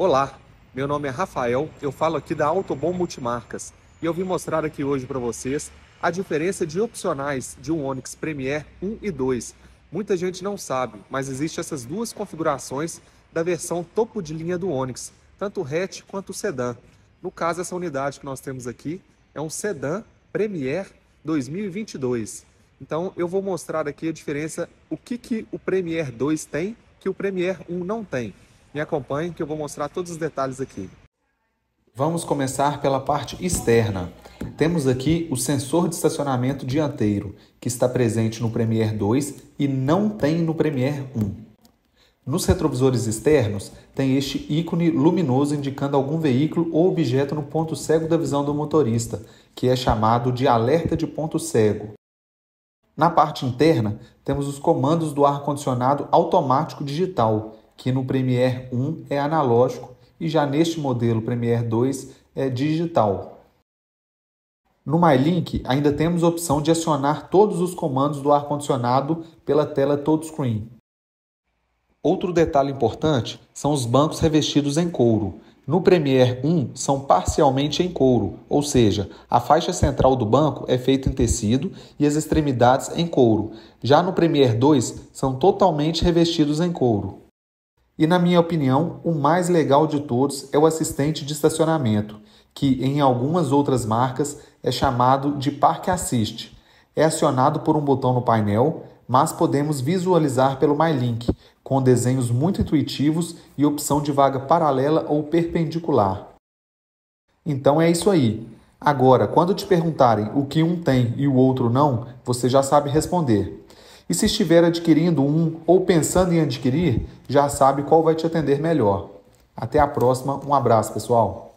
Olá, meu nome é Rafael, eu falo aqui da Autobom Multimarcas e eu vim mostrar aqui hoje para vocês a diferença de opcionais de um Onix Premier 1 e 2. Muita gente não sabe, mas existem essas duas configurações da versão topo de linha do Onix, tanto o hatch quanto o sedã. No caso, essa unidade que nós temos aqui é um sedã Premier 2022. Então, eu vou mostrar aqui a diferença, o que, que o Premier 2 tem que o Premier 1 não tem. Me acompanhe que eu vou mostrar todos os detalhes aqui. Vamos começar pela parte externa. Temos aqui o sensor de estacionamento dianteiro, que está presente no Premier 2 e não tem no Premier 1. Nos retrovisores externos, tem este ícone luminoso indicando algum veículo ou objeto no ponto cego da visão do motorista, que é chamado de alerta de ponto cego. Na parte interna, temos os comandos do ar-condicionado automático digital, que no Premiere 1 é analógico e já neste modelo Premiere 2 é digital. No MyLink ainda temos a opção de acionar todos os comandos do ar-condicionado pela tela touchscreen. Outro detalhe importante são os bancos revestidos em couro. No Premiere 1 são parcialmente em couro, ou seja, a faixa central do banco é feita em tecido e as extremidades em couro. Já no Premiere 2 são totalmente revestidos em couro. E na minha opinião, o mais legal de todos é o assistente de estacionamento, que em algumas outras marcas é chamado de Park Assist. É acionado por um botão no painel, mas podemos visualizar pelo MyLink, com desenhos muito intuitivos e opção de vaga paralela ou perpendicular. Então é isso aí. Agora, quando te perguntarem o que um tem e o outro não, você já sabe responder. E se estiver adquirindo um ou pensando em adquirir, já sabe qual vai te atender melhor. Até a próxima, um abraço, pessoal.